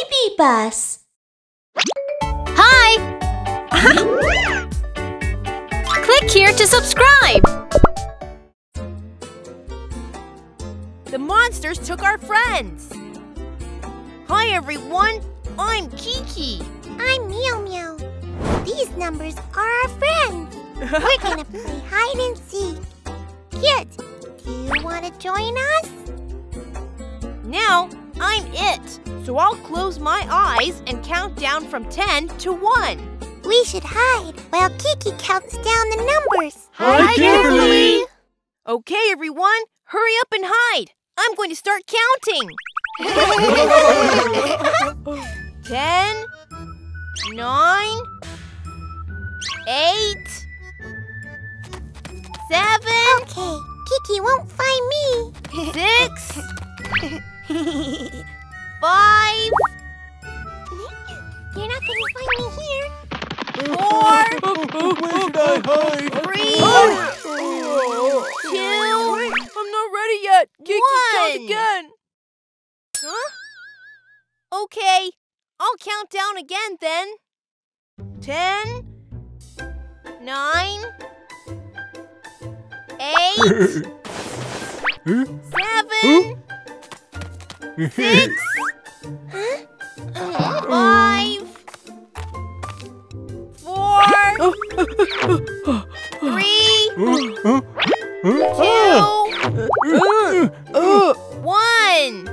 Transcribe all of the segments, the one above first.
baby bus. Hi! Click here to subscribe. The monsters took our friends. Hi, everyone. I'm Kiki. I'm Miumiu. These numbers are our friends. We're gonna play hide and seek. Kids, do you want to join us? Now, I'm it. So I'll close my eyes and count down from 10 to 1. We should hide while Kiki counts down the numbers. Hide carefully. Okay, everyone, hurry up and hide. I'm going to start counting. 10, 9, 8, 7, Okay, Kiki won't find me. 6, 5, You're not gonna find me here. 4, Where should I hide? 3, Oh. 2, I'm not ready yet. Kiki, count again. Huh? Okay, I'll count down again then. Ten, nine, eight, seven, six, five, four, three, two, one.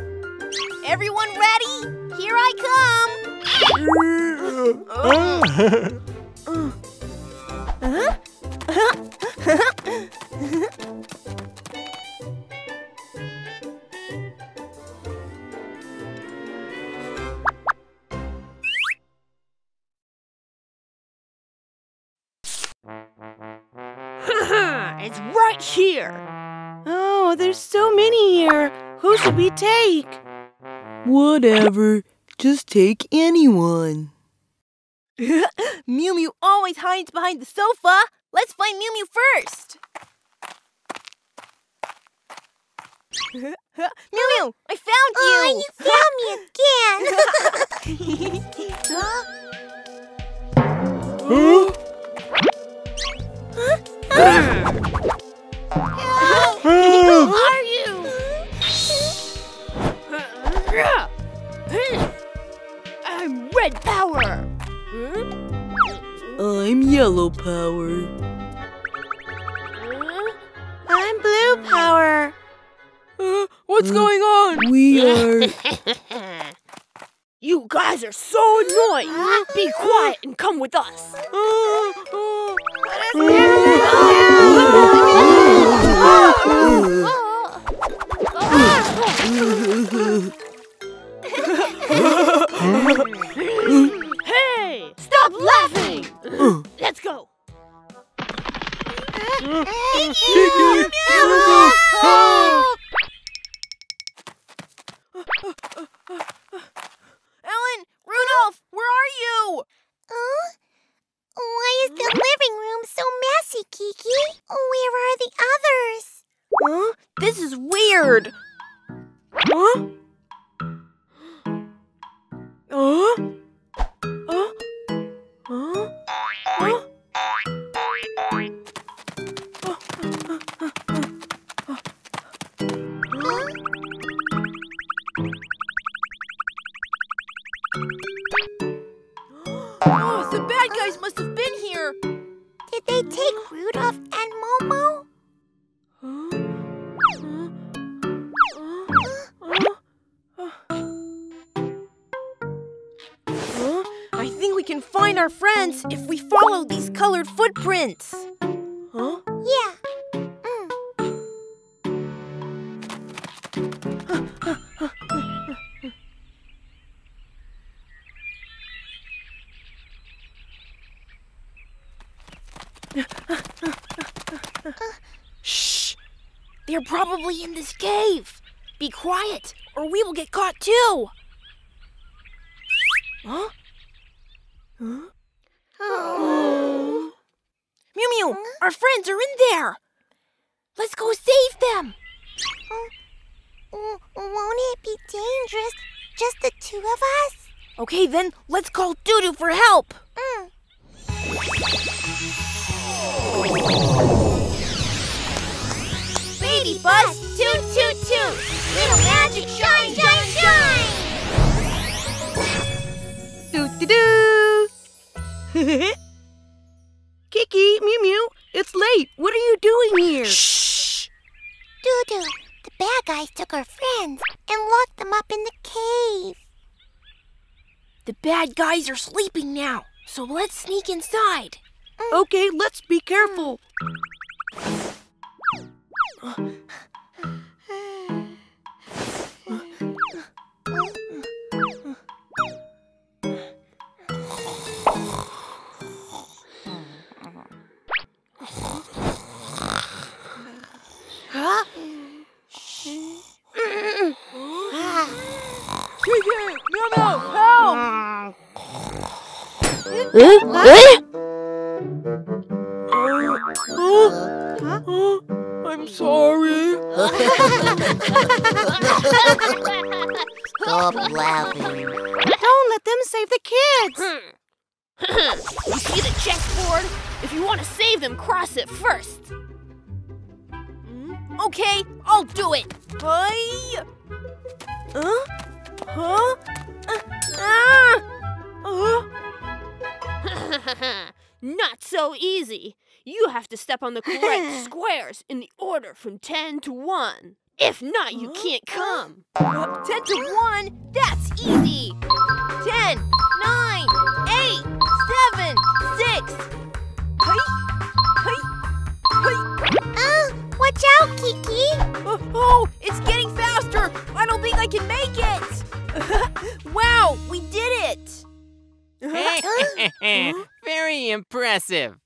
Everyone ready? Here I come. it's right here. Oh, there's so many here. Who should we take? Whatever. Just take anyone. Mew Mew always hides behind the sofa. Let's find Miumiu first. Mew Mew, I found you! Oh, you. you found me again. Huh? Who are you? I'm red power. I'm yellow power. I'm blue power. Uh, what's going on? We are. You guys are so annoying. Be quiet and come with us. Hey, stop laughing. Let's go. Ellen, Rudolph, where are you? Oh? Why is the living room so messy, Kiki? Where are the others? Huh? This is weird. Huh? Huh? Huh? Huh? Huh? They take Rudolph and Momo? I think we can find our friends if we follow these colored footprints. They're probably in this cave. Be quiet, or we will get caught too. Huh? Huh? Oh. Mew Mew, our friends are in there. Let's go save them. W- Won't it be dangerous? Just the two of us? Okay, then let's call Doodoo for help. Mm. Baby bus, toot toot toot. Little magic shine, shine, shine! Doo doo doo. Kiki, Miumiu, it's late. What are you doing here? Shh. Doodoo, the bad guys took our friends and locked them up in the cave. The bad guys are sleeping now, so let's sneak inside. Mm. Okay, let's be careful. Mm. Huh? Kiki, Mew Mew, help! I'm sorry. Stop laughing. Don't let them save the kids. you see the chessboard? If you want to save them, cross it first. Okay, I'll do it. Hi. Huh? Huh? Uh, ah! Uh, Not so easy. You have to step on the correct squares in the order from 10 to 1. If not, you can't come. uh, 10 to 1, that's easy. 10, 9, 8, 7, 6. Hi. Hi. Hi. Oh, watch out, Kiki! Oh, oh, it's getting faster. I don't think I can make it. wow, we did it. Very impressive.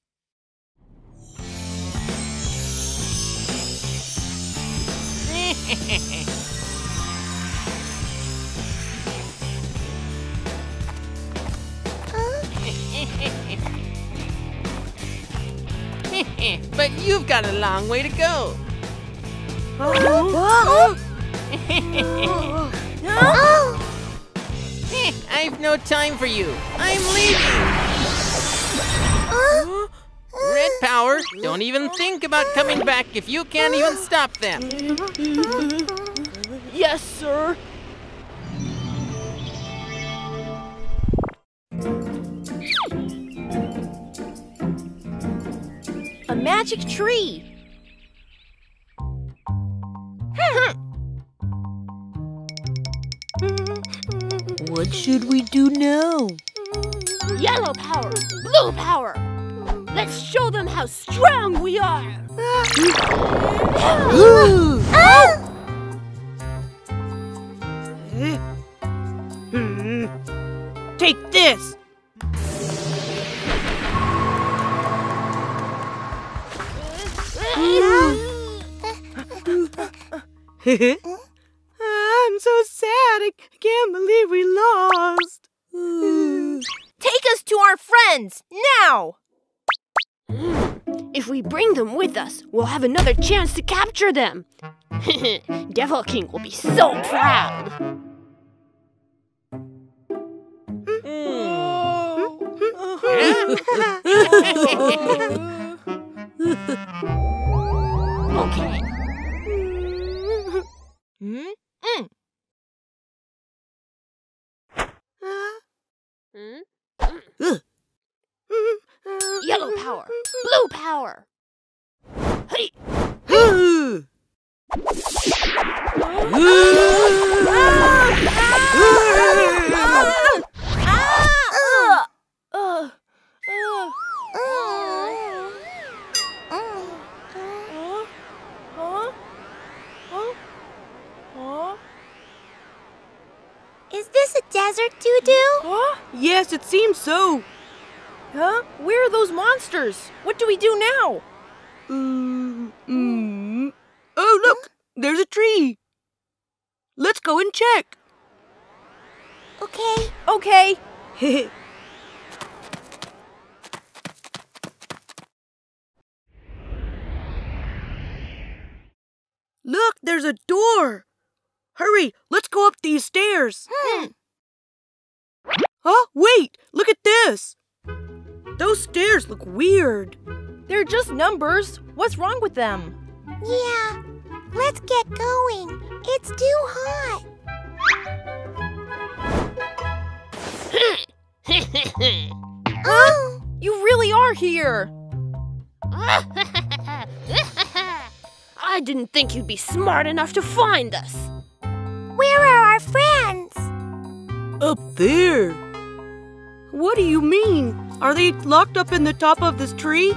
But you've got a long way to go. Oh! I've no time for you. I'm leaving. Red Power, don't even think about coming back if you can't even stop them. Yes, sir. A magic tree. What should we do now? Yellow power, blue power. Let's show them how strong we are. Hmm. Take this. I'm so sad. I can't believe we lost. Take us to our friends now. If we bring them with us, we'll have another chance to capture them. Devil King will be so proud. Okay. Hmm? Hmm? Yellow power, blue power. Hey? Huh? Is this a desert, Doodoo? Huh? yes, it seems so. Huh? Where are those monsters? What do we do now? Mm, mm. Oh, look, there's a tree. Let's go and check. Okay. Okay. look, there's a door. Hurry, let's go up these stairs. Hmm. Huh? Wait, look at this. Those stairs look weird. They're just numbers. What's wrong with them? Yeah, let's get going. It's too hot. Oh, You really are here. I didn't think you'd be smart enough to find us. where are our friends? Up there. What do you mean? Are they locked up in the top of this tree?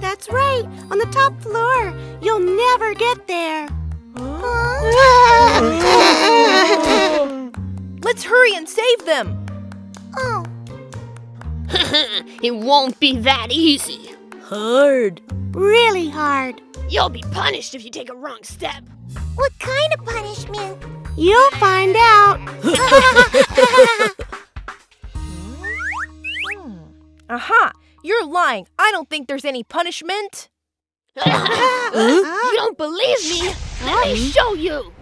That's right, on the top floor. You'll never get there. Let's hurry and save them. oh, it won't be that easy. Hard. really hard. You'll be punished if you take a wrong step. What kind of punishment? You'll find out. Aha! You're lying. I don't think there's any punishment. You don't believe me? Let me show you.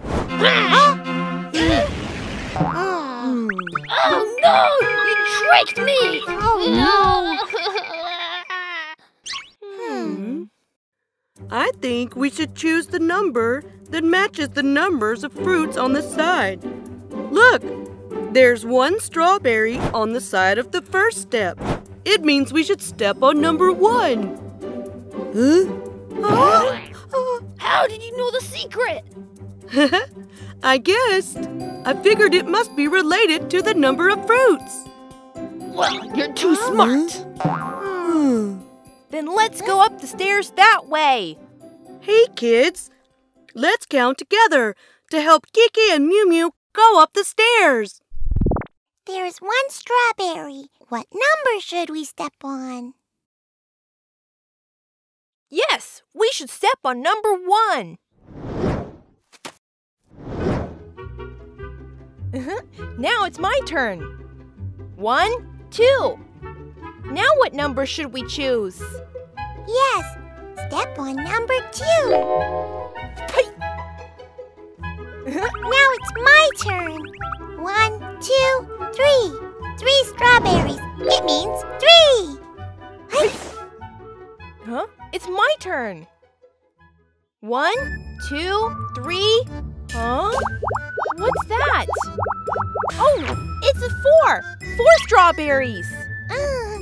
Oh no! You tricked me! Oh Hmm. I think we should choose the number that matches the numbers of fruits on the side. Look, there's one strawberry on the side of the first step. It means we should step on number one. Huh? How did you know the secret? I guessed. I figured it must be related to the number of fruits. Well, you're too smart. Hmm. Then let's go up the stairs that way. Hey, kids. Let's count together to help Kiki and Miumiu go up the stairs. There's one strawberry. What number should we step on? Yes, we should step on number one. Uh-huh. now it's my turn. One, two. Now what number should we choose? Yes, step on number two. Now it's my turn. One, two, three. Three strawberries. It means three. Huh? It's my turn. One, two, three. Huh? What's that? Oh, it's a four. Four strawberries. Uh,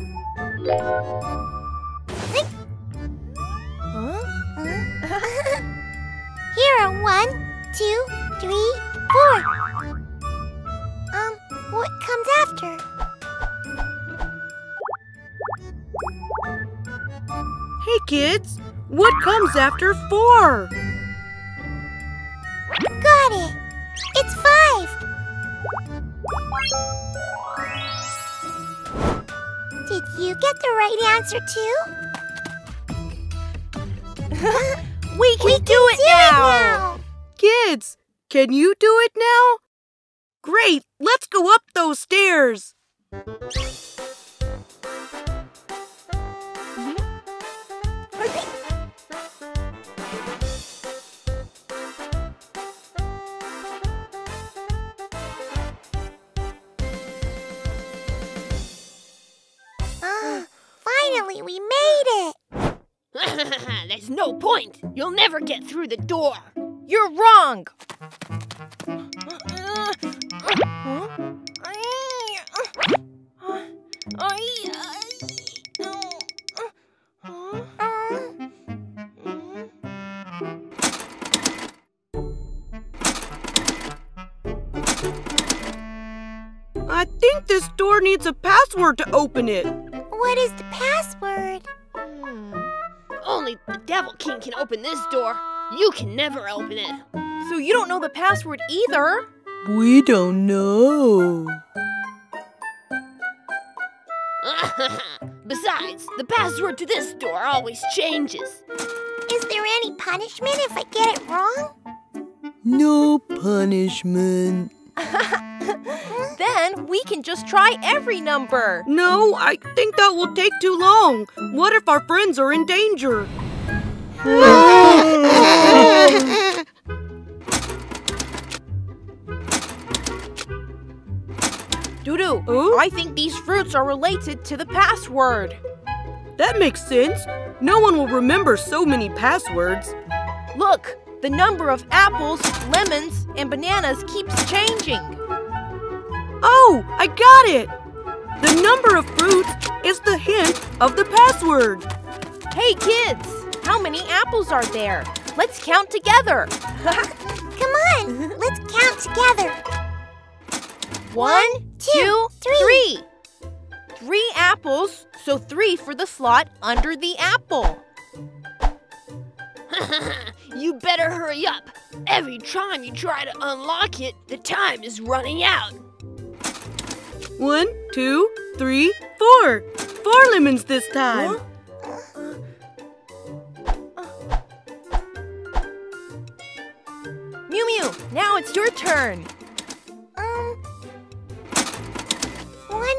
Huh? uh. Here are one, two, three, four. Um, what comes after? Hey, kids. What comes after four? Got it. It's five. Did you get the right answer too? We can We do it now. Kids, can you do it now? Great, let's go up those stairs. Ah, finally, we made it. There's no point. You'll never get through the door. You're wrong. I think this door needs a password to open it. What is the password? Hmm. Only the Devil King can open this door. You can never open it. So you don't know the password either? We don't know. Besides, the password to this door always changes. Is there any punishment if I get it wrong? No punishment. Then we can just try every number. No, I think that will take too long. What if our friends are in danger? Doo Doo-doo? I think these fruits are related to the password. That makes sense. No one will remember so many passwords. Look, the number of apples, lemons, and bananas keeps changing. Oh, I got it! The number of fruits is the hint of the password. Hey kids, how many apples are there? Let's count together. Come on, let's count together. One, two, two, three. three. Three apples, so three for the slot under the apple. You better hurry up. Every time you try to unlock it, the time is running out. One, two, three, four. Four lemons this time. Miumiu, now it's your turn. Um, one,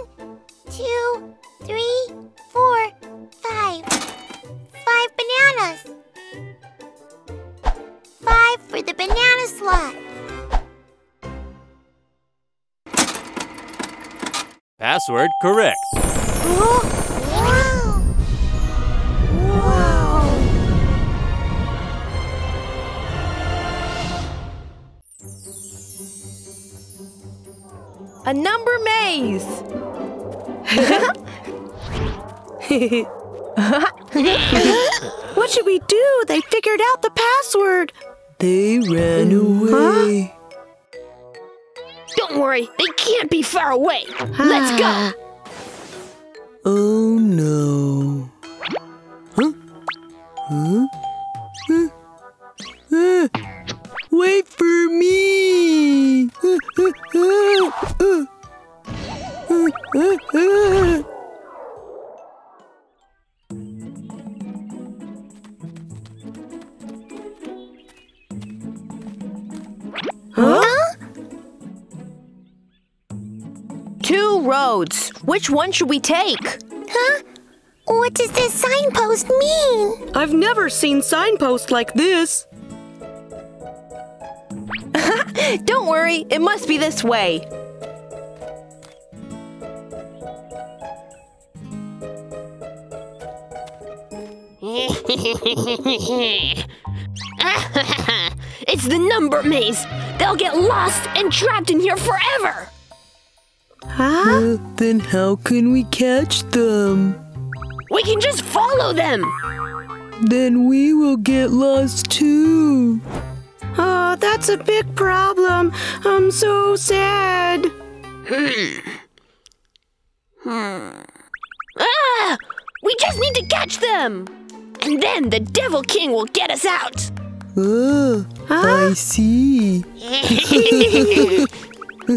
two, three, four, five. Five bananas. Five for the banana slot. Password correct. Oh, A number maze. what should we do? They figured out the password. They ran away. Don't worry, they can't be far away. Let's go. Oh no. Huh? Huh? Huh? Uh, Which one should we take? Huh? What does this signpost mean? I've never seen signposts like this. Don't worry, it must be this way. it's the number maze. They'll get lost and trapped in here forever. Uh, then how can we catch them? We can just follow them. Then we will get lost too. Oh, that's a big problem. I'm so sad. Ah! We just need to catch them. And then the Devil King will get us out. Oh, I see. Huh? Huh? I think we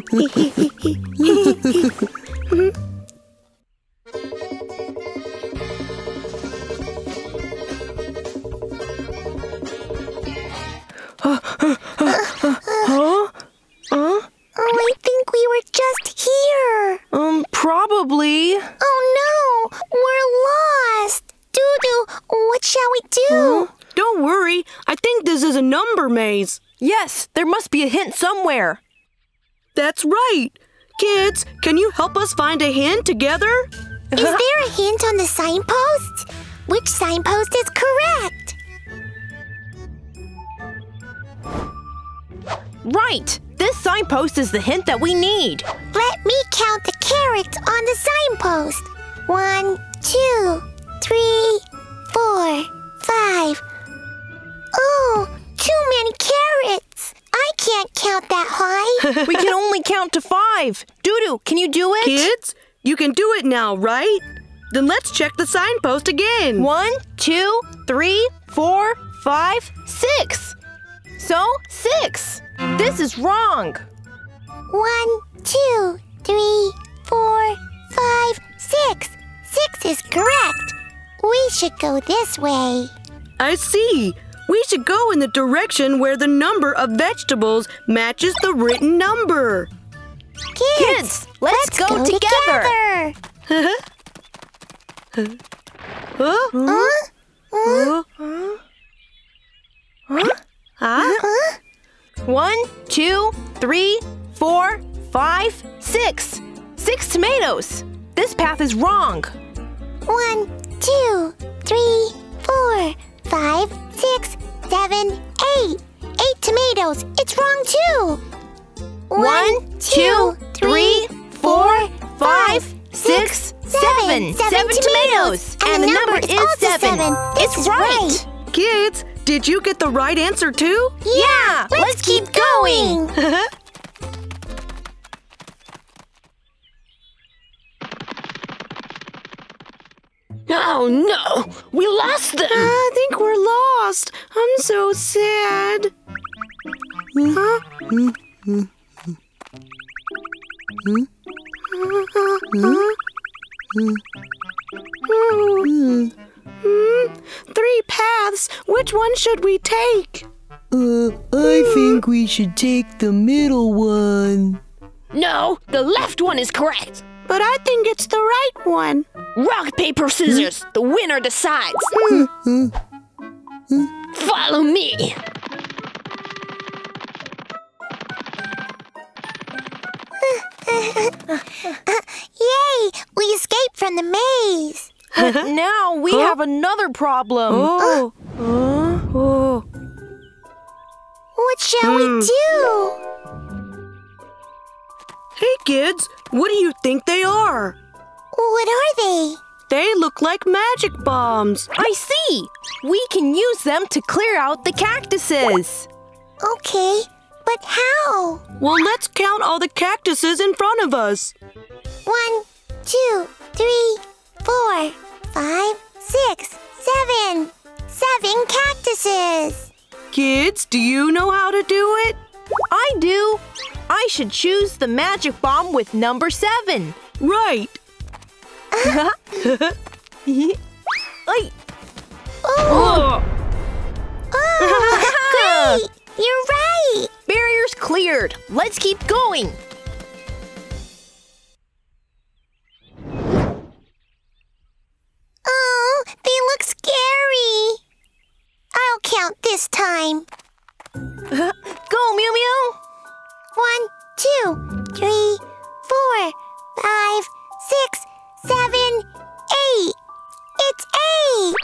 were just here. Um, probably. Oh no, we're lost. Doo-doo, what shall we do? Don't worry. I think this is a number maze. Yes, there must be a hint somewhere. That's right. Kids, can you help us find a hint together? Is there a hint on the signpost? Which signpost is correct? Right. This signpost is the hint that we need. Let me count the carrots on the signpost. One, two, three, four, five. Oh, too many carrots. I can't count that high. We can only count to five. Doodoo, can you do it? Kids, you can do it now, right? Then let's check the signpost again. One, two, three, four, five, six. So, six. This is wrong. One, two, three, four, five, six. Six is correct. We should go this way. I see. We should go in the direction where the number of vegetables matches the written number. Kids, Kids, let's, go, together. together. Huh? Huh? Huh? Huh? One, two, three, four, five, six. Six tomatoes. This path is wrong. One, two, three, four, five, six, seven, eight. Eight tomatoes. It's wrong too. One, two, three, four, five, six, seven. Seven tomatoes. And the number is also seven. This It's is right. Kids, did you get the right answer too? Yeah, let's keep going. Oh no! We lost them! I think we're lost. I'm so sad. Huh? Hmm. Three paths. Which one should we take? Uh, I think we should take the middle one. No, the left one is correct. But I think it's the right one. Rock, paper, scissors. The winner decides. Follow me. Yay! We escaped from the maze. now we have another problem. Oh. Uh, oh. What shall we hmm. do? Hey, kids. What do you think they are? What are they? They look like magic bombs. I see. We can use them to clear out the cactuses. Okay, but how? Well, let's count all the cactuses in front of us. One, two, three, four, five, six, seven. Seven cactuses. Kids, do you know how to do it? I do. I should choose the magic bomb with number seven. Right. Ay, Oh. Oh, great! You're right. barrier's cleared. Let's keep going. Oh, they look scary. I'll count this time. Go, Miumiu. One, two, three, four, five, six, seven, eight. It's eight.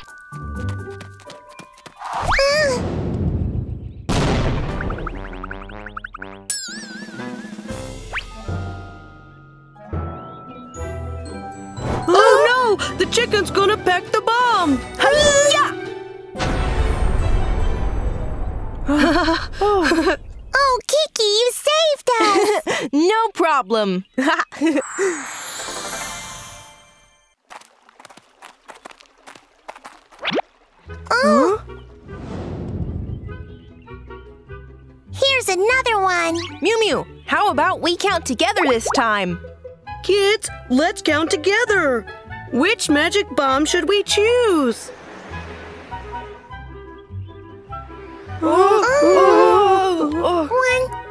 Ugh. Oh no! The chicken's gonna pack the bomb! Oh, Oh, Kiki, you saved us. No problem. oh. Here's another one. Miumiu, how about we count together this time? Kids, let's count together. Which magic bomb should we choose? One,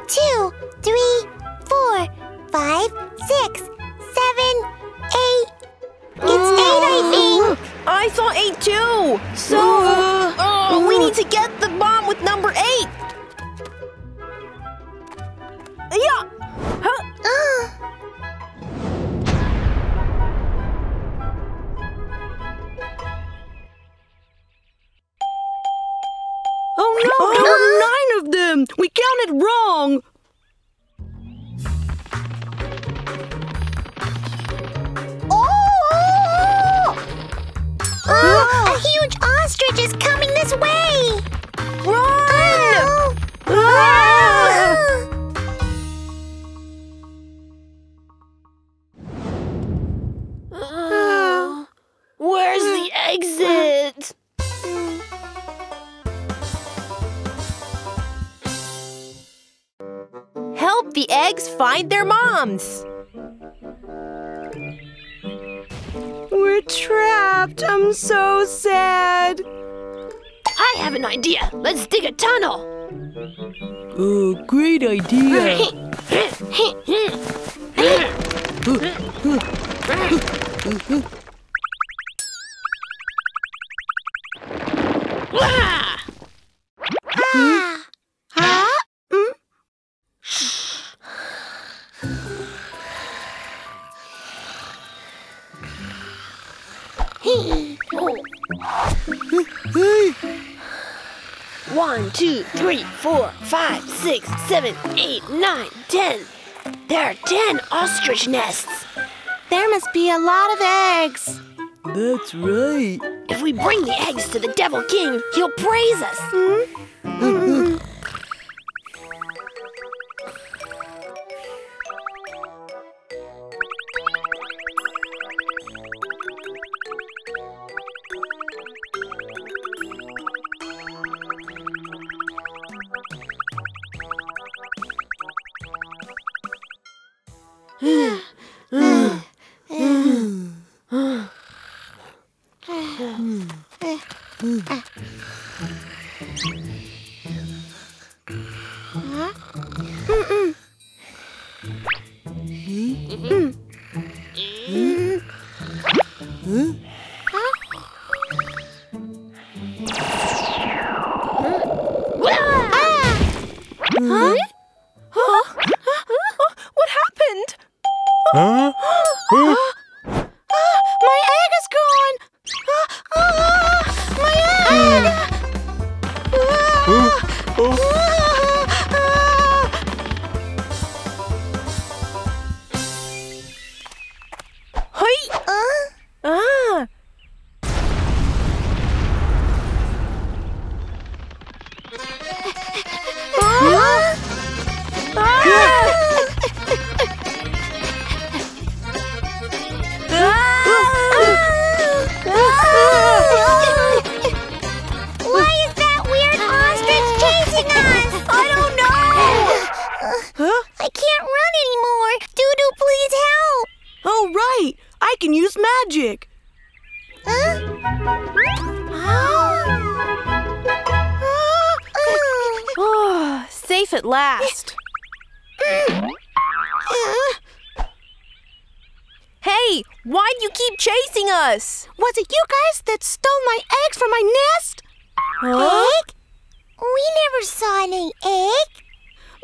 two, three, four, five, six, seven, eight. It's eight, I think. I saw eight too. So, oh, we need to get the bomb with number eight. Yeah. Huh? Uh. No, there were nine of them! We counted wrong! oh! Oh, a huge ostrich is coming this way. Run! Oh. Ah! Uh, where's the exit? Help the eggs find their moms. We're trapped. I'm so sad. I have an idea. Let's dig a tunnel. Oh, great idea. Wah! One, two, three, four, five, six, seven, eight, nine, ten. There are ten ostrich nests. There must be a lot of eggs. That's right. If we bring the eggs to the Devil King, he'll praise us. What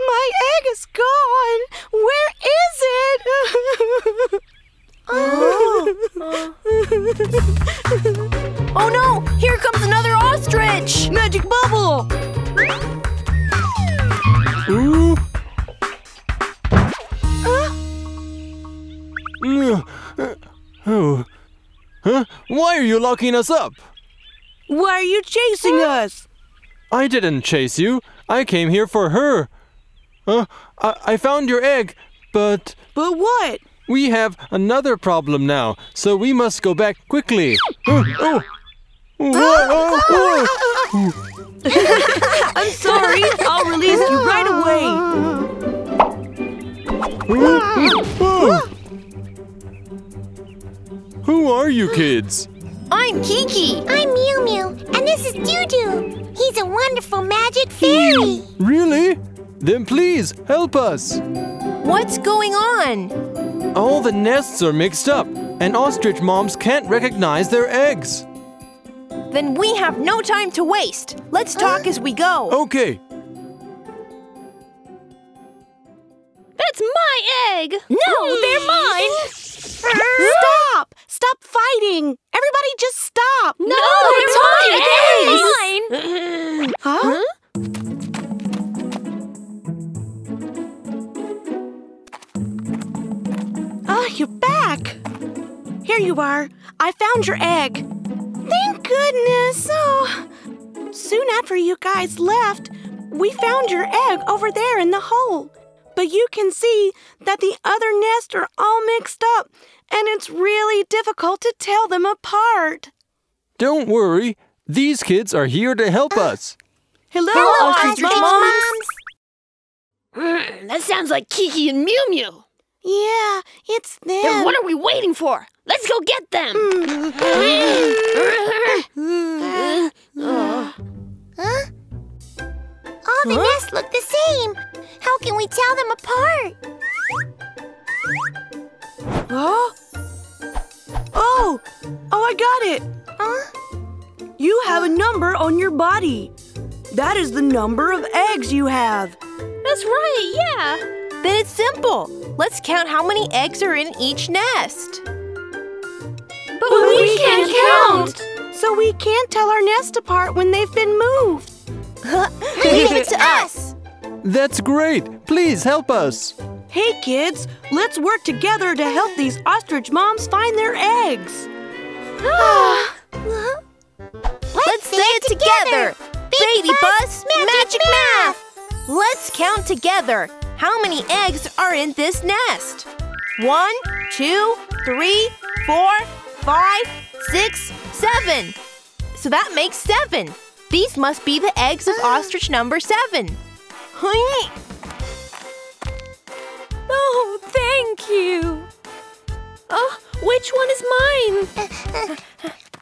My egg is gone. Where is it? Oh oh no, here comes another ostrich! Magic bubble. Ooh. Uh, Oh. Huh? Why are you locking us up? Why are you chasing us? I didn't chase you. I came here for her. Huh? I, I found your egg, but But what? we have another problem now, so we must go back quickly. Uh, oh. Oh, oh, oh. I'm sorry. I'll release you right away. Who are you kids? I'm Kiki. I'm Miumiu, and this is Doo Doo. He's a wonderful magic fairy. Really? Then please help us. What's going on? All the nests are mixed up, and ostrich moms can't recognize their eggs. Then we have no time to waste. Let's talk as we go. Okay, That's my egg. No, they're mine. Stop! Stop fighting! Everybody just stop! No, they're they're mine. Huh? Oh, you're back! Here you are. I found your egg. Thank goodness. Oh, soon after you guys left, we found your egg over there in the hole. But you can see that the other nests are all mixed up, and it's really difficult to tell them apart. don't worry. These kids are here to help us. Hello, Ostrich ostrich moms. Mm, that sounds like Kiki and Miumiu. Yeah, it's them. Then what are we waiting for? Let's go get them. All the nests look the same. How can we tell them apart? Huh? Oh! Oh, I got it! Huh? You have a number on your body. That is the number of eggs you have. That's right, yeah. Then it's simple. Let's count how many eggs are in each nest. But we can't count. So we can't tell our nest apart when they've been moved. Leave it to us. That's great. Please help us. Hey kids, let's work together to help these ostrich moms find their eggs. Let's say it together. Baby Bus, magic math. Let's count together. How many eggs are in this nest? One, two, three, four, five, six, seven. So that makes seven. These must be the eggs of ostrich number seven. Oh, thank you. Oh, which one is mine?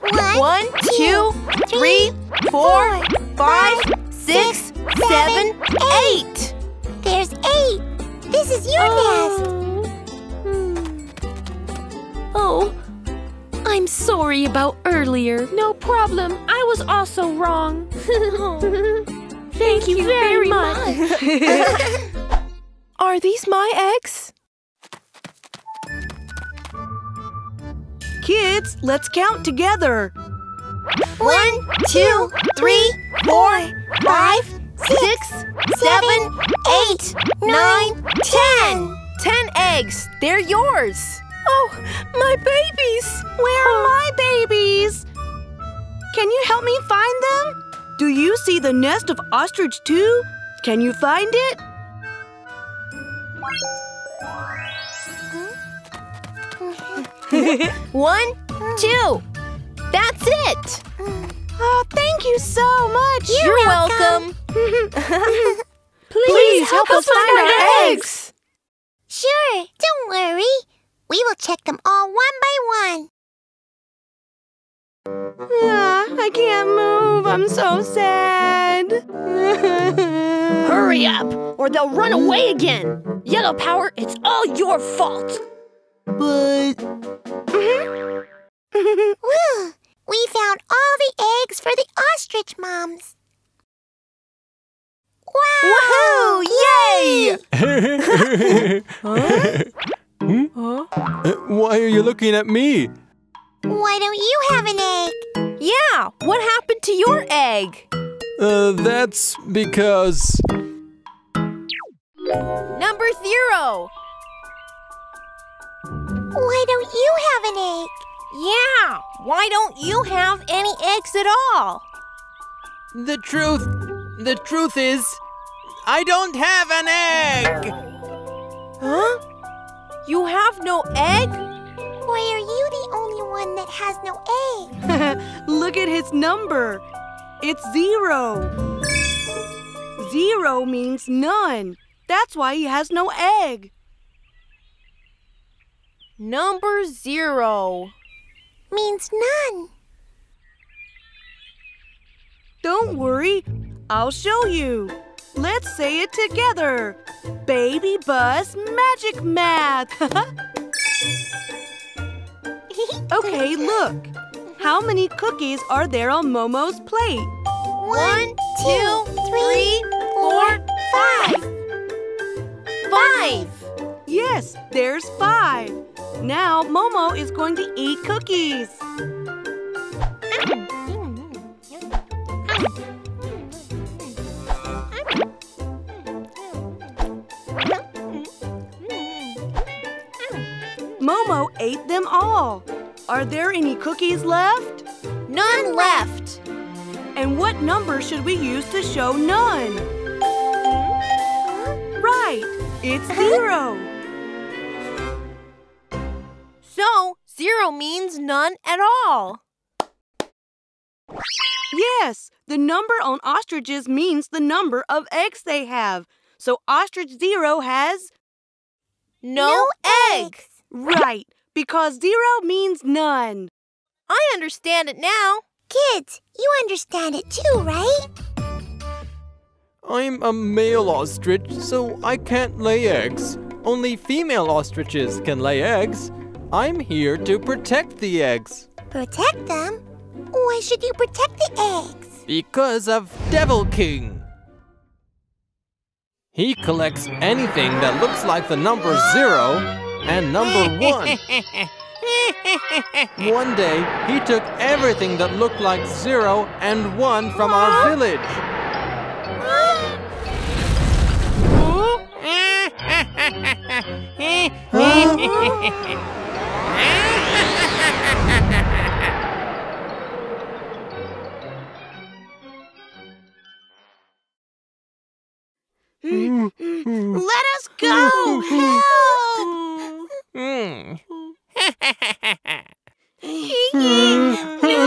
One, two, three, four, five, six, seven, eight. There's eight. This is your oh. nest. Hmm. Oh, I'm sorry about earlier. No problem. I was also wrong. Thank, you, very, much. Are these my eggs? Kids, let's count together. One, two, three, four, five, six, seven, eight, nine, ten. Ten eggs. They're yours. Oh, my babies! Where are my babies? Can you help me find them? Do you see the nest of ostrich too? Can you find it? One, two. That's it. Oh, thank you so much. You're welcome. Please, help, us find our eggs. Sure, don't worry. We will check them all one by one. Ah, I can't move. I'm so sad. Hurry up, or they'll run away again. Yellow Power, it's all your fault. But Woo! We found all the eggs for the ostrich moms. Wow! Woohoo! Yay! Hmm? Uh, Why are you looking at me? Why don't you have an egg? Yeah, what happened to your egg? Uh, that's because. Number zero. Why don't you have an egg? Yeah, why don't you have any eggs at all? The truth, the truth is, I don't have an egg. Huh? You have no egg? Why are you the only one that has no egg? Look at his number. It's zero. Zero means none. That's why he has no egg. Number zero. Means none. Don't worry, I'll show you. Let's say it together. Baby Bus Magic Math. okay, look. How many cookies are there on Momo's plate? One, two, three, four, five. Five. Yes, there's five. Now Momo is going to eat cookies. Momo ate them all. Are there any cookies left? None left. And what number should we use to show none? Right, it's zero. So, zero means none at all. Yes, the number on ostriches means the number of eggs they have. So ostrich zero has No, eggs. right because zero means none. I understand it now. Kids, you understand it too, right? I'm a male ostrich, so I can't lay eggs. Only female ostriches can lay eggs. I'm here to protect the eggs. Protect them? Why should you protect the eggs? Because of Devil King. He collects anything that looks like the number zero and number one. One day, he took everything that looked like zero and one from our village. Let us go! Help! Hmm. Please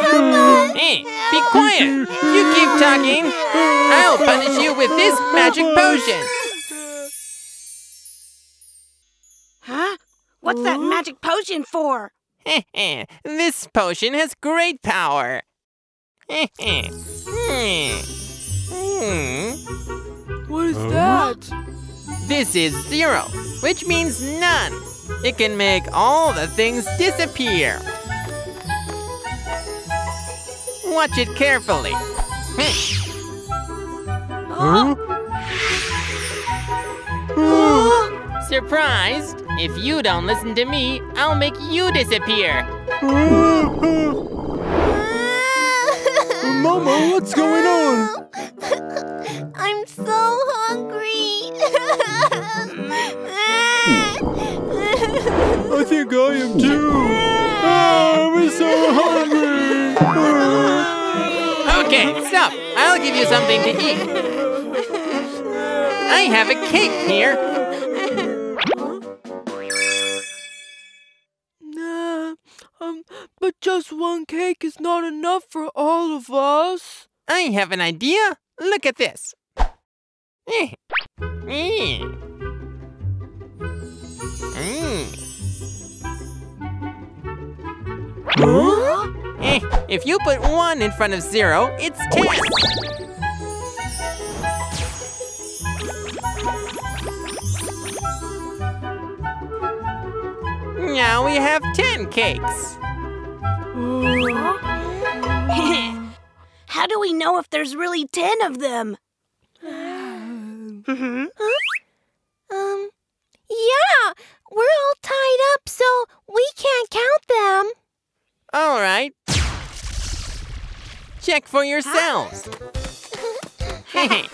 help us. Hey, be quiet! You keep talking, I'll punish you with this magic potion. Huh? What's that magic potion for? this potion has great power. What is that? This is zero, which means none. It can make all the things disappear. Watch it carefully. Surprised? If you don't listen to me, I'll make you disappear. Mama, what's going on? I'm so hungry. I think I am too. Ah, I'm so hungry. Okay, stop. I'll give you something to eat. I have a cake here. For all of us. I have an idea. Look at this. Eh. Eh. Mm. Eh, If you put one in front of zero, it's ten. Now we have ten cakes. How do we know if there's really ten of them? um, yeah, we're all tied up, so we can't count them. All right. Check for yourselves.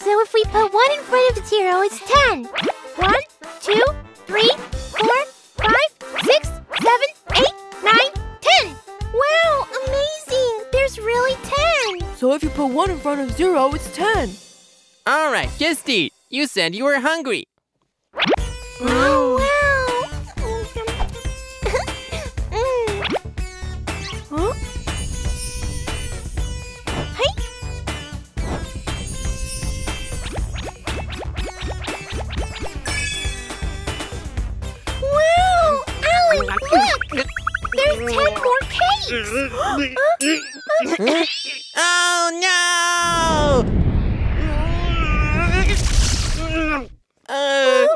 So if we put one in front of zero, it's ten. One, two, three, four, five, six, seven, eight, nine. Wow, amazing! There's really ten. So if you put one in front of zero, it's ten. All right, just eat. You said you were hungry. Wow. Oh no! Uh,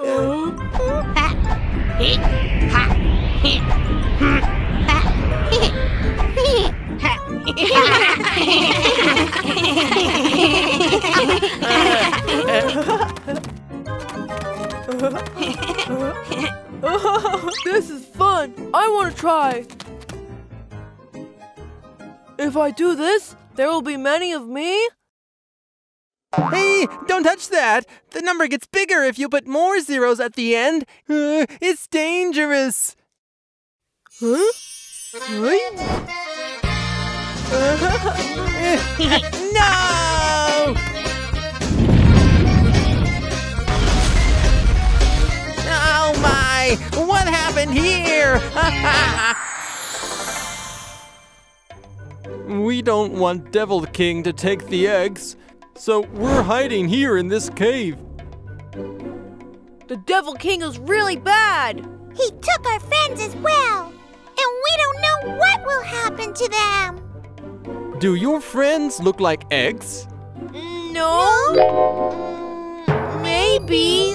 this is fun. I want to try. If I do this, there will be many of me. Hey, don't touch that. The number gets bigger if you put more zeros at the end. Uh, it's dangerous. Huh? no! Oh my! What happened here? We don't want Devil King to take the eggs, so we're hiding here in this cave. The Devil King is really bad. He took our friends as well. And we don't know what will happen to them. Do your friends look like eggs? No. Mm, Maybe.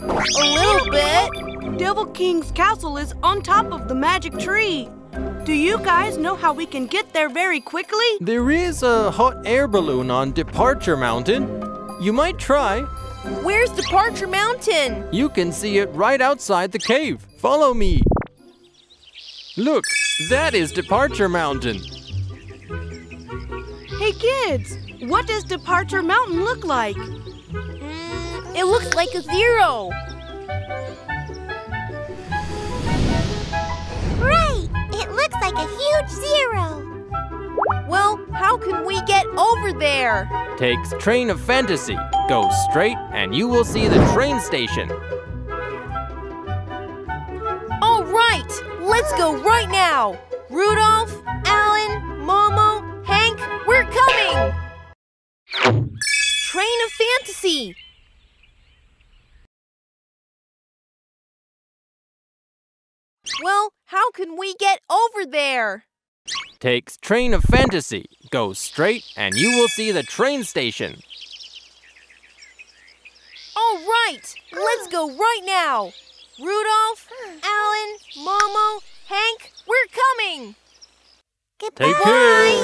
A little bit. Devil King's castle is on top of the magic tree. Do you guys know how we can get there very quickly? There is a hot air balloon on Departure Mountain. You might try. Where's Departure Mountain? You can see it right outside the cave. Follow me. Look, that is Departure Mountain. Hey kids, what does Departure Mountain look like? Mm, it looks like a zero. Looks like a huge zero. Well, how can we get over there? Takes Train of Fantasy. Go straight and you will see the train station. All right, let's go right now. Rudolph, Alan, Momo, Hank, we're coming. Train of Fantasy. Well, how can we get over there? Takes Train of Fantasy. Go straight and you will see the train station. All right, let's go right now. Rudolph, Alan, Momo, Hank, we're coming. Goodbye. Take care.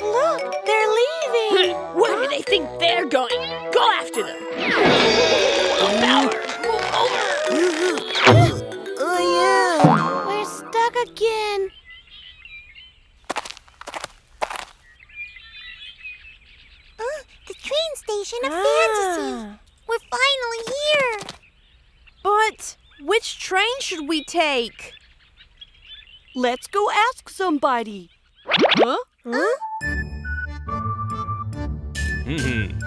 Look, they're leaving. Where do they think they're going? Go after them! Full power! Move over! Oh, stuck again. Uh, the train station of fantasy. We're finally here. But which train should we take? Let's go ask somebody. Huh? Huh? Hmm.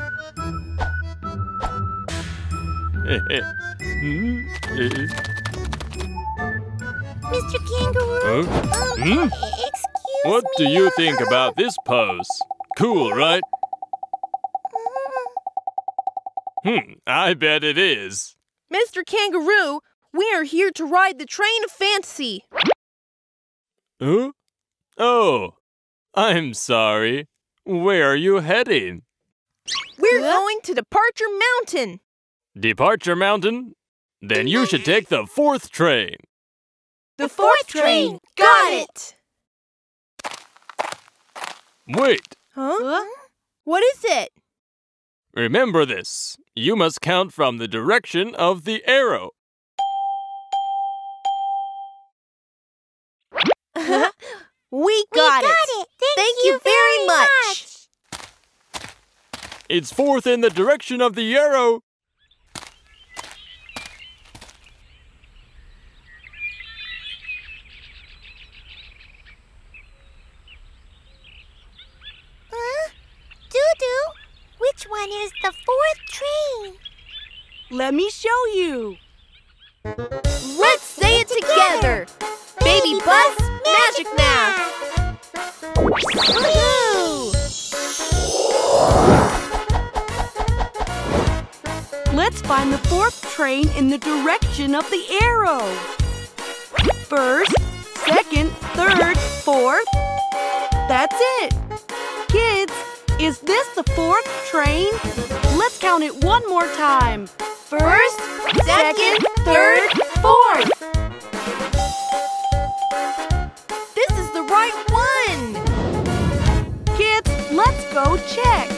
Mr. Kangaroo. Huh? Um, Hmm? excuse What me. do you think about this pose? Cool, right? Hmm, I bet it is. Mr. Kangaroo, we are here to ride the train of fantasy. Huh? Oh, I'm sorry. Where are you heading? We're going to Departure Mountain. Departure Mountain? Then you should take the fourth train. The fourth train. Got it. Wait, Huh? What is it? remember this. You must count from the direction of the arrow. we got we it. got it. Thank, Thank you very much. It's fourth in the direction of the arrow. Huh? Doo-doo, which one is the fourth train? Let me show you. Let's say it together. Baby Bus Magic Math. Woohoo! Let's find the fourth train in the direction of the arrow. First, second, third, fourth. That's it. Kids, is this the fourth train? Let's count it one more time. First, second, third, fourth. This is the right one. Kids, let's go check.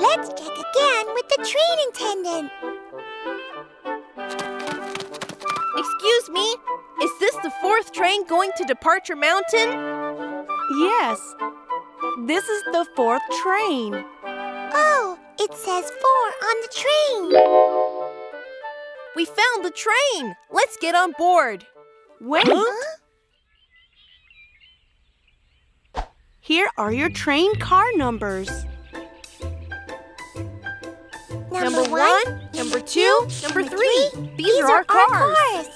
Let's check again with the train attendant. Excuse me, is this the fourth train going to Departure Mountain? Yes, this is the fourth train. Oh, it says four on the train. We found the train. Let's get on board. Wait. Here are your train car numbers. Number one, number two, number three. These are our cars.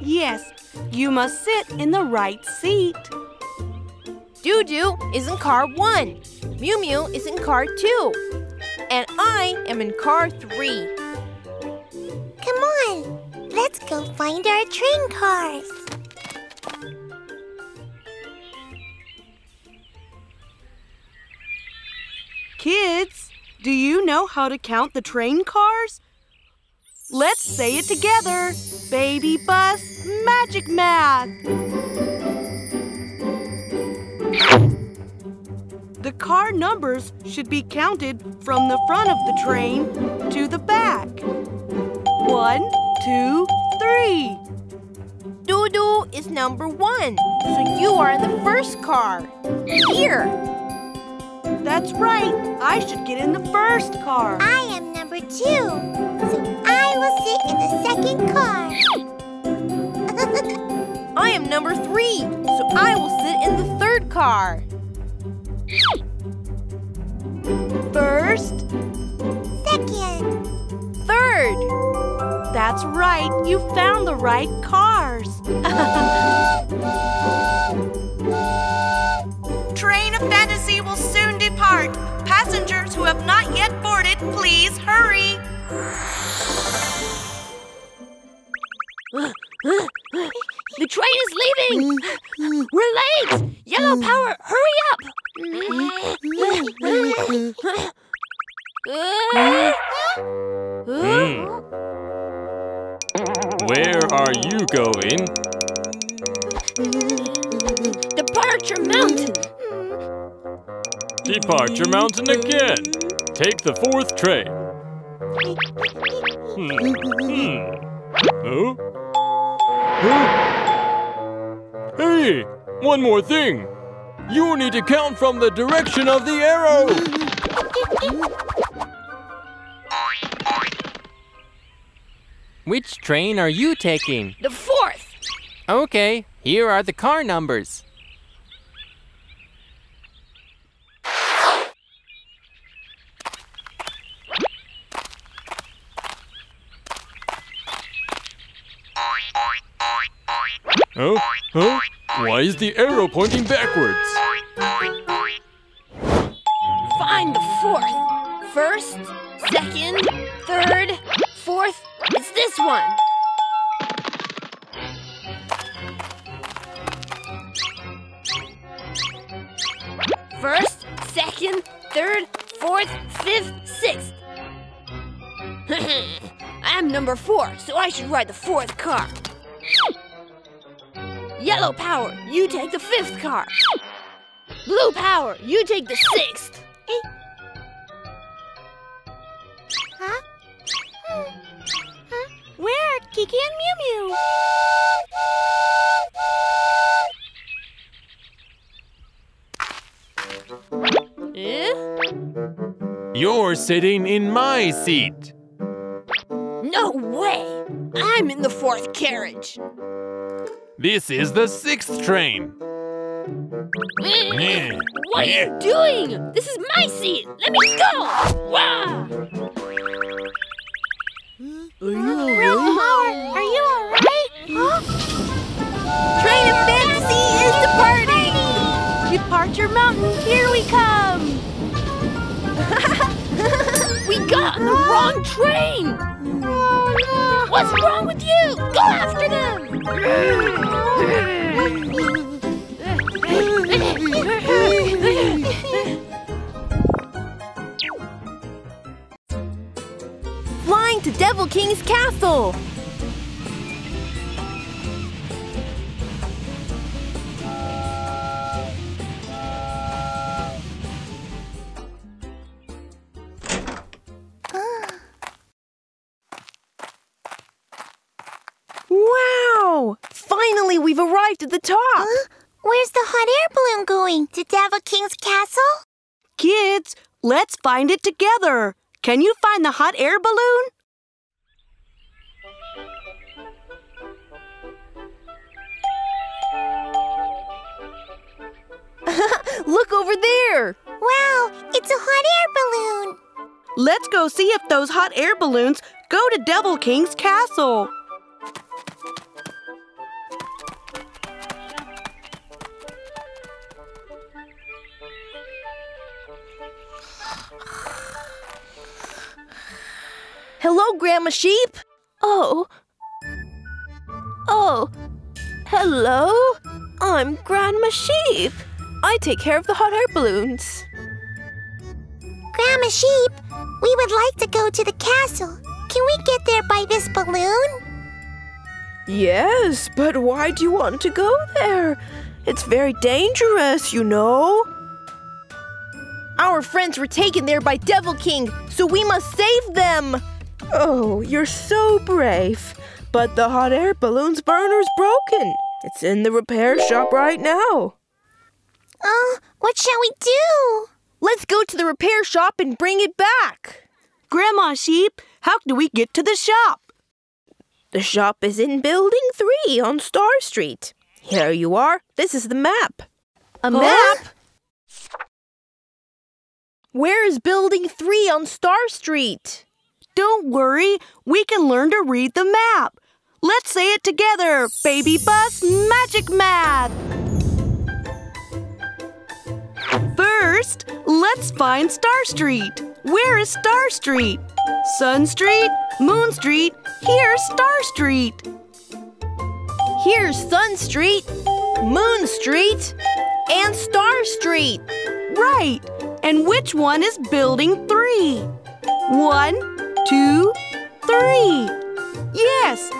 Yes, you must sit in the right seat. Doo Doo is in car one. Miumiu is in car two. And I am in car three. Come on, let's go find our train cars. Kids, do you know how to count the train cars? Let's say it together. Baby bus magic math. The car numbers should be counted from the front of the train to the back. One, two, three. Doodoo -doo is number one, so you are in the first car. Here. That's right. I should get in the first car. I am number two, so will sit in the second car. I am number three, so I will sit in the third car. First, Second. Third. that's right. You found the right cars. Train of Fantasy will soon depart. Passengers who have not yet boarded, please hurry. The train is leaving! We're late! Yellow Power, hurry up! Hmm. Where are you going? Departure Mountain! Departure Mountain again. Take the fourth train. Hmm. Hmm. Oh? Huh? Hey! One more thing! You need to count from the direction of the arrow! Which train are you taking? The fourth! Okay, here are the car numbers. Oh? Huh? Why is the arrow pointing backwards? Find the fourth. First, second, third, fourth. It's this one. First, second, third, fourth, fifth, sixth. I'm number four, so I should ride the fourth car. Yellow power, you take the fifth car. Blue power, you take the sixth. Huh? Where are Kiki and Miumiu? Eh? You're sitting in my seat. No way! I'm in the fourth carriage. This is the sixth train. What are you doing? This is my seat. Let me go! Wah! Are you alright? Are you alright? Huh? Train of Fantasy is departing! Departure Mountain, here we come! We got on the wrong train. Oh, What's wrong with you? Go after them. Flying to Devil King's castle! At the top! Huh? Where's the hot air balloon going? To Devil King's castle? Kids, let's find it together. Can you find the hot air balloon? Look over there! Wow, it's a hot air balloon. Let's go see if those hot air balloons go to Devil King's castle. Hello, Grandma Sheep. Oh. Oh. Hello. I'm Grandma Sheep. I take care of the hot air balloons. Grandma Sheep, we would like to go to the castle. Can we get there by this balloon? Yes, but why do you want to go there? It's very dangerous, you know. Our friends were taken there by Devil King, so we must save them. Oh, you're so brave. But the hot air balloon's burner's broken. It's in the repair shop right now. Oh, what shall we do? Let's go to the repair shop and bring it back. Grandma Sheep, how do we get to the shop? The shop is in Building 3 on Star Street. Here you are. This is the map. A map? Where is Building 3 on Star Street? Don't worry, we can learn to read the map. Let's say it together. Baby Bus Magic Math. First, let's find Star Street. Where is Star Street? Sun Street, Moon Street, here's Star Street. Here's Sun Street, Moon Street, and Star Street. Right. And which one is Building 3? One, two, three. Yes,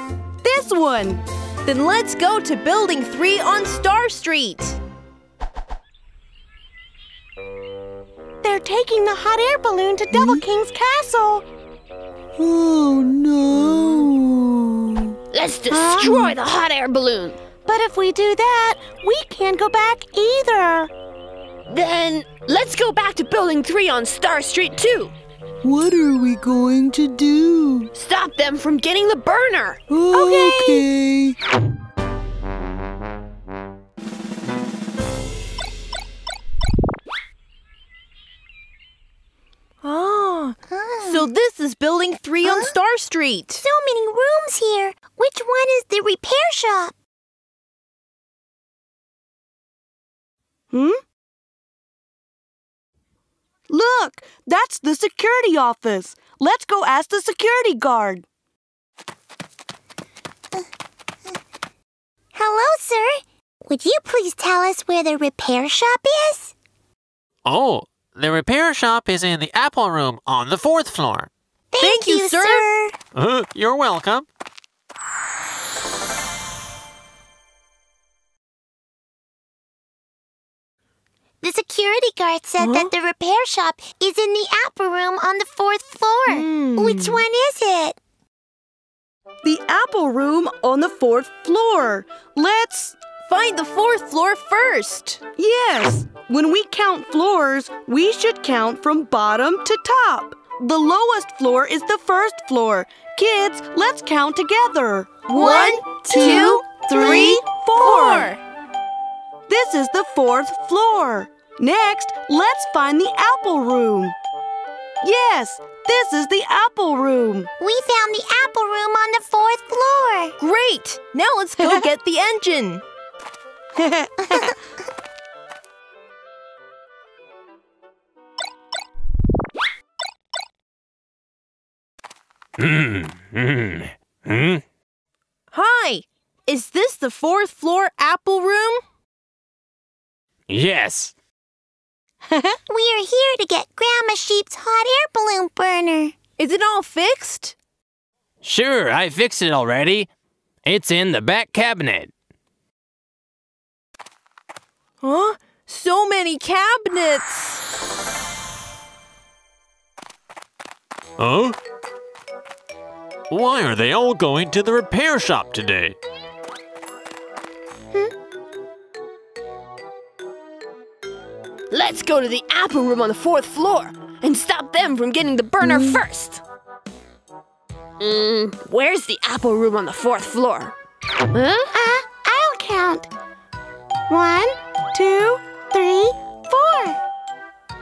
this one. Then let's go to Building 3 on Star Street. They're taking the hot air balloon to Devil hmm? King's castle. Oh no. Let's destroy the hot air balloon. But if we do that, we can't go back either. Then let's go back to Building 3 on Star Street too. What are we going to do? Stop them from getting the burner. Okay. Ah, so this is Building 3 on Star Street. So many rooms here. Which one is the repair shop? Hmm? Look, that's the security office. Let's go ask the security guard. Hello, sir. Would you please tell us where the repair shop is? Oh, the repair shop is in the Apple Room on the fourth floor. Thank you, sir. Uh, you're welcome. The security guard said that the repair shop is in the Apple Room on the fourth floor. Hmm. Which one is it? The Apple Room on the fourth floor. Let's. Find the fourth floor first. Yes, when we count floors, we should count from bottom to top. The lowest floor is the first floor. Kids, let's count together. One, two, three, four. This is the fourth floor. Next, let's find the apple room. Yes, this is the apple room. We found the Apple Room on the fourth floor. Great. Now let's go get the engine. Hmm. Hmm. Hmm. Hi. Is this the fourth floor Apple Room? Yes. We are here to get Grandma Sheep's hot air balloon burner. Is it all fixed? Sure, I fixed it already. It's in the back cabinet. Huh? So many cabinets. Huh? Why are they all going to the repair shop today? Let's go to the Apple Room on the fourth floor and stop them from getting the burner first. Mm, where's the Apple Room on the fourth floor? Huh? Uh, I'll count. One, two, three, four.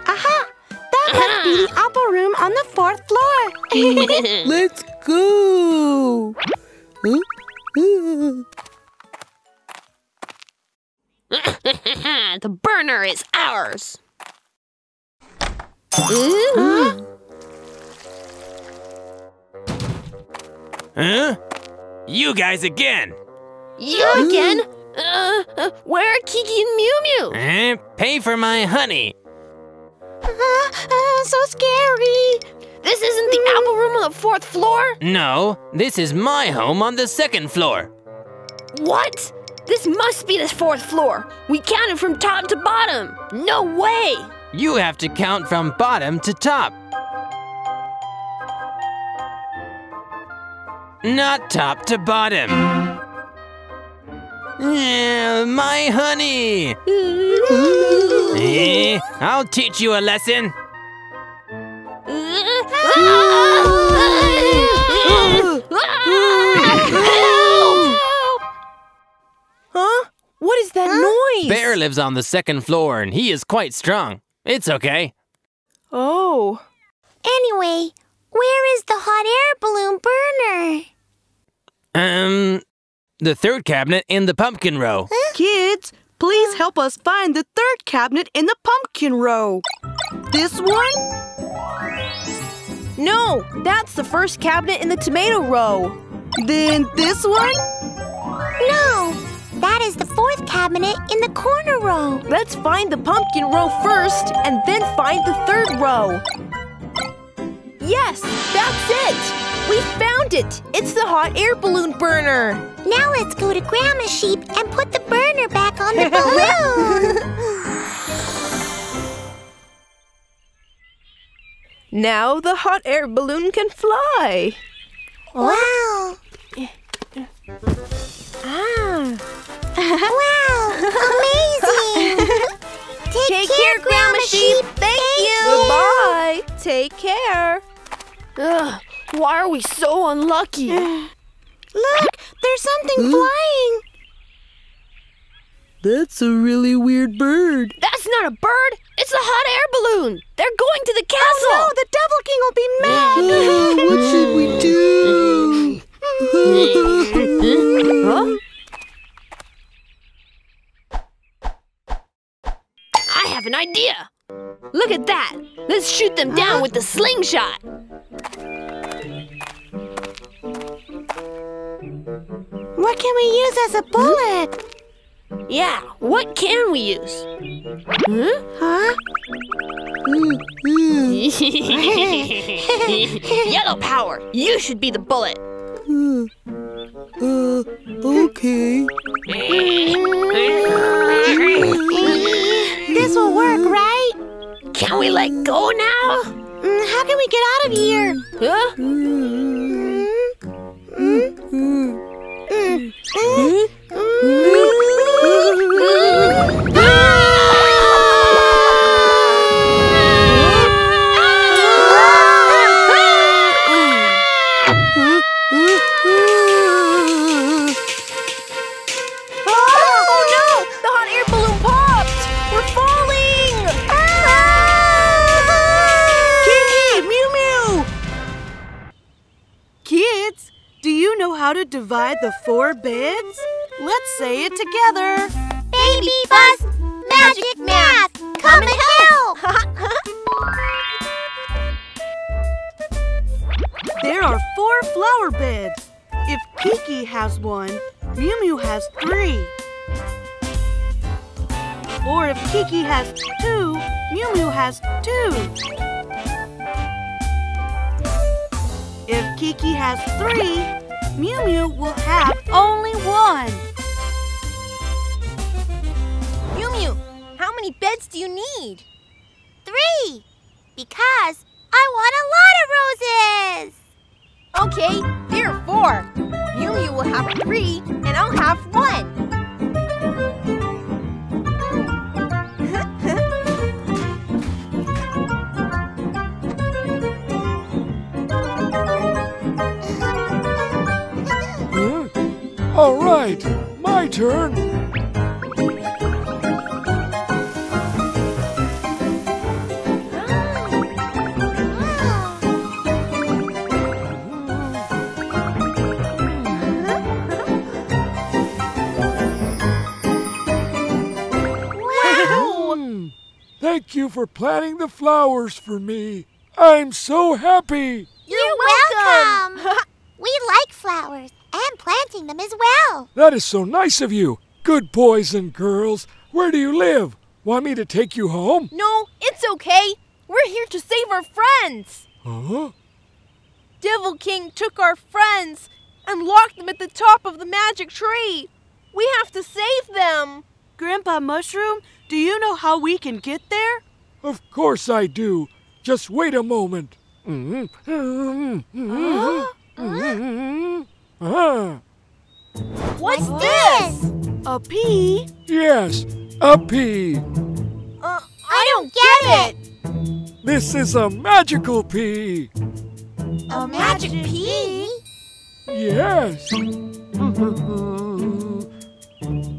Aha! That must be the Apple Room on the fourth floor. Let's go. Huh? The burner is ours. Huh? You guys again. You again? Uh, uh, where are Kiki and Miumiu? Eh? Pay for my honey. Uh, uh, so scary. This isn't the Apple Room on the fourth floor? No, this is my home on the second floor. What? This must be the fourth floor. We counted from top to bottom. No way. You have to count from bottom to top. Not top to bottom. Yeah, my honey. Eh, I'll teach you a lesson. What is that noise? Bear lives on the second floor and he is quite strong. It's okay. Oh. Anyway, where is the hot air balloon burner? Um, the third cabinet in the pumpkin row. Kids, please help us find the third cabinet in the pumpkin row. This one? No, that's the first cabinet in the tomato row. Then this one? No, that is the fourth cabinet in the corner row. Let's find the pumpkin row first and then find the third row. Yes, that's it! We found it! It's the hot air balloon burner! Now let's go to Grandma Sheep and put the burner back on the balloon. Now the hot air balloon can fly! wow. Ah! Wow. Amazing. Take, Take care, Grandma Sheep! Thank, you! Goodbye! Take care! Ugh, why are we so unlucky? Look, there's something hmm? flying. That's a really weird bird. That's not a bird. It's a hot air balloon. They're going to the oh, castle. Oh no, the Devil King will be mad. Oh, what should we do? Huh? Have an idea. Look at that. Let's shoot them down with the slingshot. What can we use as a bullet? Yeah, what can we use? Huh? Huh? Yellow power. You should be the bullet. Uh, okay. we let go now? Mm, how can we get out of here? Huh? All right, my turn. Hmm. Thank you for planting the flowers for me. I'm so happy. You're welcome. we like flowers and planting them as well. That is so nice of you. Good boys and girls. Where do you live? Want me to take you home? No, it's okay. We're here to save our friends. Huh? Devil King took our friends and locked them at the top of the magic tree. We have to save them. Grandpa Mushroom, do you know how we can get there? Of course I do. Just wait a moment. Ah, What's this? A pea? yes, a pea. Uh, I don't get it. This is a magical pea. A magic pea? Yes.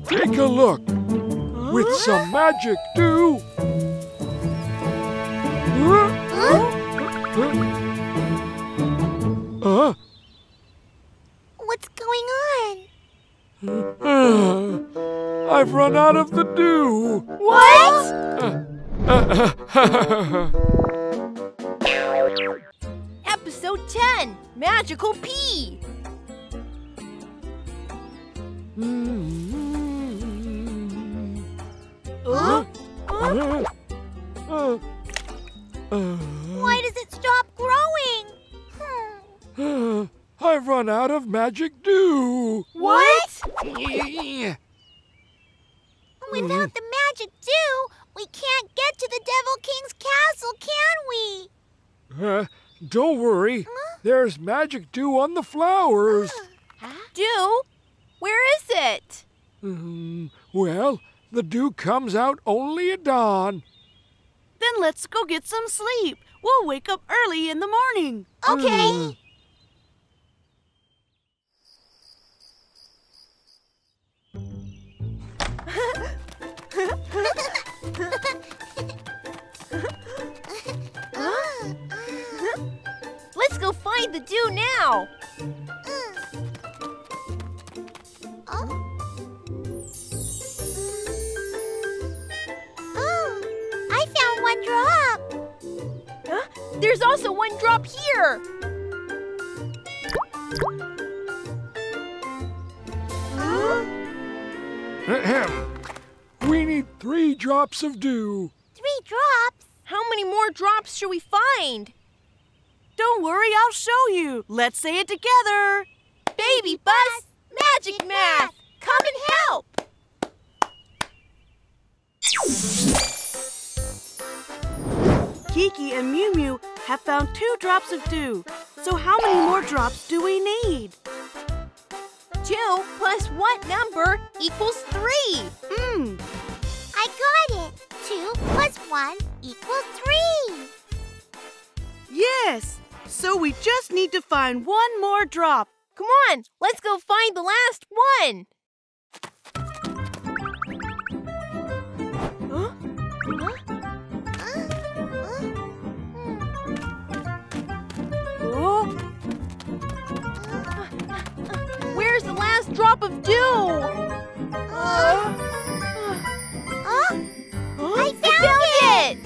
Take a look. With some magic too. Uh, What's going on? I've run out of the dew. What? Episode 10 Magical Pea. Why does it stop growing? Hmm. Uh, I've run out of magic dew. What? Without the magic dew, we can't get to the Devil King's castle, can we? Uh, don't worry. There's magic dew on the flowers. Dew? Where is it? Hmm, well, the dew comes out only at dawn. Then let's go get some sleep. We'll wake up early in the morning. Okay. Let's go find the dew now. Oh, I found one drop. Huh? There's also one drop here. Ahem. We need three drops of dew. Three drops? How many more drops should we find? Don't worry, I'll show you. Let's say it together. BabyBus, Magic Math, come and help. Kiki and Miumiu have found two drops of dew. So how many more drops do we need? Two plus what number equals three? Hmm. I got it. Two plus one equals three. Yes. So we just need to find one more drop. Come on, let's go find the last one. Huh? Oh, Where's the last drop of dew? Oh, Found found it!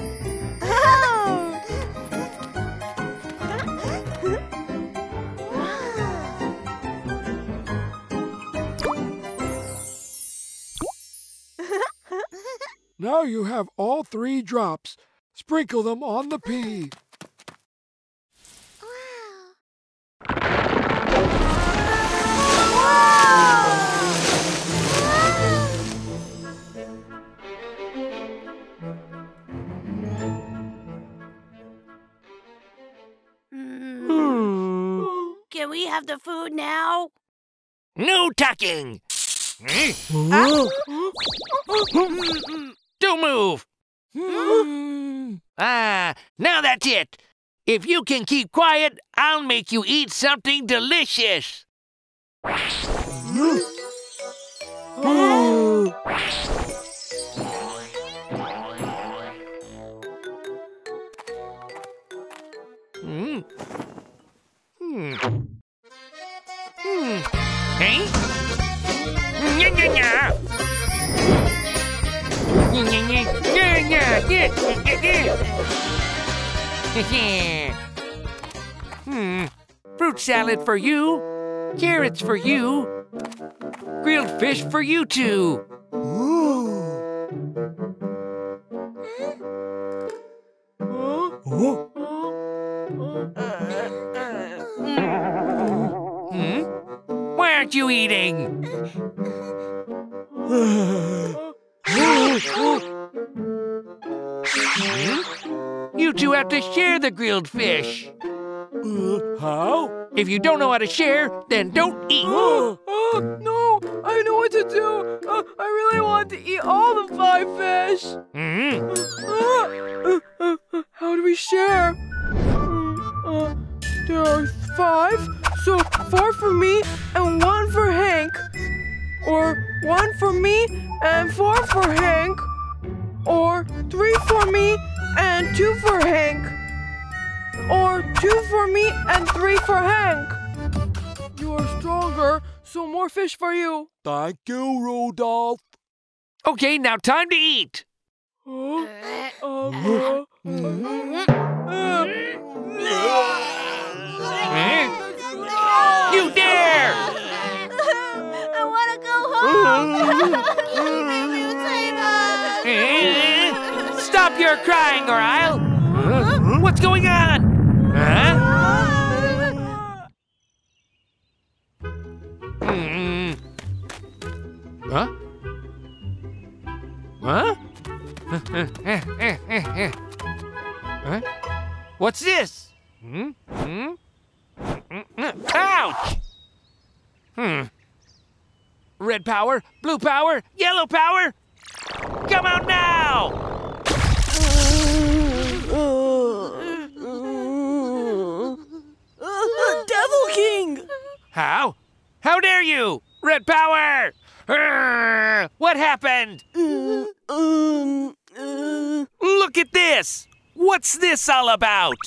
Now you have all three drops. Sprinkle them on the pea. Can we have the food now? No talking. Don't move. Ah, now that's it. If you can keep quiet, I'll make you eat something delicious. Hmm. Fruit salad for you. Carrots for you. Grilled fish for you two. Hmm? Why aren't you eating? Hmm? You two have to share the grilled fish. Uh, how? If you don't know how to share, then don't eat. Oh, no, I know what to do. Uh, I really want to eat all the five fish. Uh, uh, how do we share? Mm, there are five, so four for me me and four for Hank. Or three for me and two for Hank. Or two for me and three for Hank. You are stronger, so more fish for you. Thank you, Rudolph. Okay, now time to eat. Huh? Uh? You dare! Stop your crying, or I'll. Huh? What's going on? Huh? Hmm. Huh? Huh? huh? What's this? Hmm? Hmm? Ouch! Hmm. Red power, blue power, yellow power. Come out now! Devil King! How? How dare you? Red power! Urgh! What happened? Um, Look at this! What's this all about?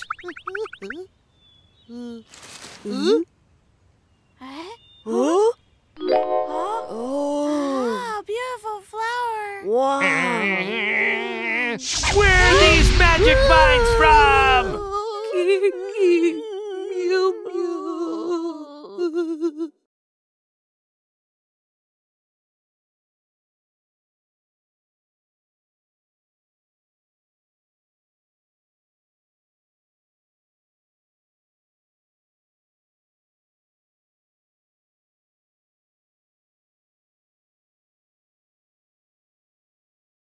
Huh? Oh. Ah, beautiful flower. Wow. Where are these magic vines from? Kiki, Mew Mew.